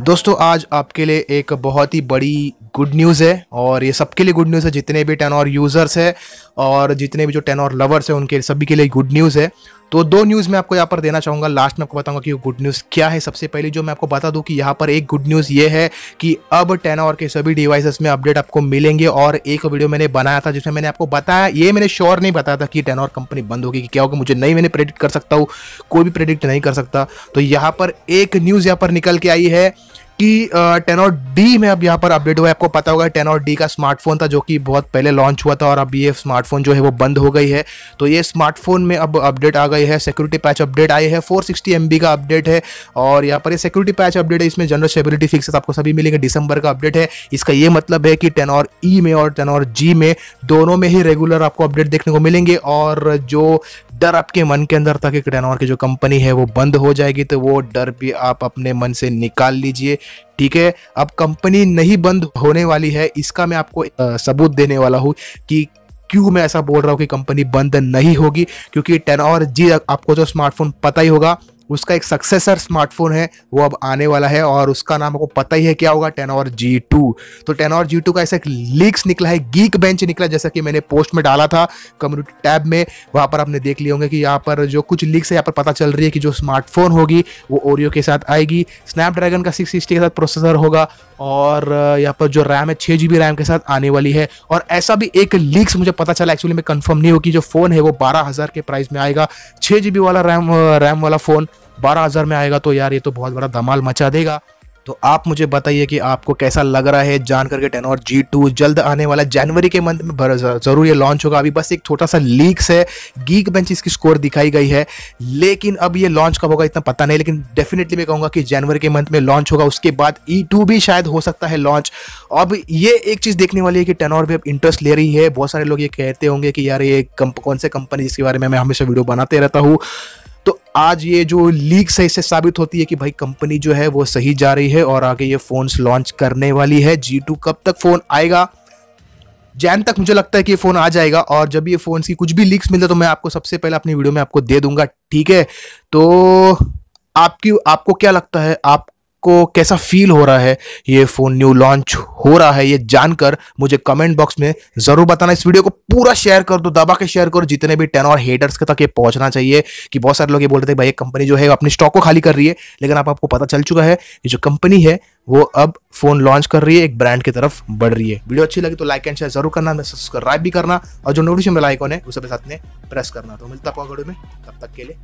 दोस्तों, आज आपके लिए एक बहुत ही बड़ी गुड न्यूज़ है और ये सबके लिए गुड न्यूज़ है, जितने भी टेन और यूज़र्स है और जितने भी जो टेन और लवर्स हैं, उनके सभी के लिए गुड न्यूज़ है। तो दो न्यूज़ मैं आपको यहाँ पर देना चाहूँगा। लास्ट में आपको बताऊँगा कि गुड न्यूज़ क्या है। सबसे पहले जो मैं आपको बता दूँ कि यहाँ पर एक गुड न्यूज़ ये है कि अब टेन के सभी डिवाइसेस में अपडेट आपको मिलेंगे और एक वीडियो मैंने बनाया था जिसमें मैंने आपको बताया। ये मैंने श्योर नहीं बताया था कि टेन कंपनी बंद होगी कि क्या होगा। मुझे नहीं मैंने प्रेडिक्ट कर सकता हूँ। कोई भी प्रेडिक्ट नहीं कर सकता। तो यहाँ पर एक न्यूज़ यहाँ पर निकल के आई है कि टेन और डी में अब यहाँ पर अपडेट हुआ है। आपको पता होगा टेन और डी का स्मार्टफ़ोन था जो कि बहुत पहले लॉन्च हुआ था और अब ये स्मार्टफ़ोन जो है वो बंद हो गई है। तो ये स्मार्टफ़ोन में अब अपडेट आ गई है सिक्योरिटी पैच अपडेट आई है। 460 सिक्सटी का अपडेट है और यहाँ पर ये सिक्योरिटी पैच अपडेट है। इसमें जनरल स्टेबिलिटी फिक्स आपको सभी मिलेंगे। दिसंबर का अपडेट है। इसका ये मतलब है कि टेन और ई में और टेन और जी में दोनों में ही रेगुलर आपको अपडेट देखने को मिलेंगे और जो डर आपके मन के अंदर था कि क्रेनोर की जो कंपनी है वो बंद हो जाएगी तो वो डर भी आप अपने मन से निकाल लीजिए। ठीक है? अब कंपनी नहीं बंद होने वाली है, इसका मैं आपको सबूत देने वाला हूँ कि क्यों मैं ऐसा बोल रहा हूँ कि कंपनी बंद नहीं होगी, क्योंकि टेन और जी, आपको जो स्मार्टफ़ोन पता ही होगा उसका एक सक्सेसर स्मार्टफ़ोन है, वो अब आने वाला है और उसका नाम आपको पता ही है क्या होगा टेन और जी टू तो टेन और जी टू का ऐसा एक लीक्स निकला है गीक बेंच निकला जैसा कि मैंने पोस्ट में डाला था कम्युनिटी टैब में। वहाँ पर आपने देख लिए होंगे कि यहाँ पर जो कुछ लीक्स है, यहाँ पर पता चल रही है कि जो स्मार्टफ़ोन होगी, वो ओरियो के साथ आएगी। स्नैपड्रैगन का सिक्स के साथ प्रोसेसर होगा और यहाँ पर जो रैम है छः जी रैम के साथ आने वाली है। और ऐसा भी एक लीक्स मुझे पता चला एक्चुअली में कंफर्म नहीं होगी जो फ़ोन है, वो बारह हज़ार के प्राइस में आएगा। छः जी वाला रैम रैम वाला फ़ोन बारह हज़ार में आएगा तो यार ये तो बहुत बड़ा धमाल मचा देगा। तो आप मुझे बताइए कि आपको कैसा लग रहा है जान करके टेन और जी टू जल्द आने वाला जनवरी के मंथ में। ज़रूर ये लॉन्च होगा। अभी बस एक छोटा सा लीक्स है। गीक बेंच इसकी स्कोर दिखाई गई है। लेकिन अब ये लॉन्च कब होगा इतना पता नहीं, लेकिन डेफिनेटली मैं कहूँगा कि जनवरी के मंथ में लॉन्च होगा। उसके बाद ई e टू भी शायद हो सकता है लॉन्च अब ये एक चीज़ देखने वाली है कि टेन भी अब इंटरेस्ट ले रही है। बहुत सारे लोग ये कहते होंगे कि यार ये कौन से कंपनी जिसके बारे में मैं हमेशा वीडियो बनाते रहता हूँ। आज ये जो लीक है इससे साबित होती है कि भाई कंपनी जो है वो सही जा रही है और आगे ये फोन्स लॉन्च करने वाली है। जी टू कब तक फ़ोन आएगा? जैन तक मुझे लगता है कि ये फ़ोन आ जाएगा और जब ये फ़ोन की कुछ भी लीक्स मिलते तो मैं आपको सबसे पहले अपनी वीडियो में आपको दे दूँगा, ठीक है? तो आपकी, आपको क्या लगता है? आप को कैसा फील हो रहा है? ये फ़ोन न्यू लॉन्च हो रहा है, ये जानकर मुझे कमेंट बॉक्स में ज़रूर बताना। इस वीडियो को पूरा शेयर कर दो, दबा के शेयर करो, जितने भी टेन और हेटर्स के तक ये पहुँचना चाहिए, कि बहुत सारे लोग ये बोल रहे थे, भाई, ये कंपनी जो है अपनी स्टॉक को खाली कर रही है। लेकिन आप आपको पता चल चुका है कि जो कंपनी है, वो अब फ़ोन लॉन्च कर रही है, एक ब्रांड की तरफ़ बढ़ रही है। वीडियो अच्छी लगी तो लाइक एंड शेयर ज़रूर करना सब्सक्राइब भी करना, और जो नोटिफिकेशन बेल आइकॉन है, उसे साथ में प्रेस करना। तो मिलता आपको वीडियो में, तब तक के लिए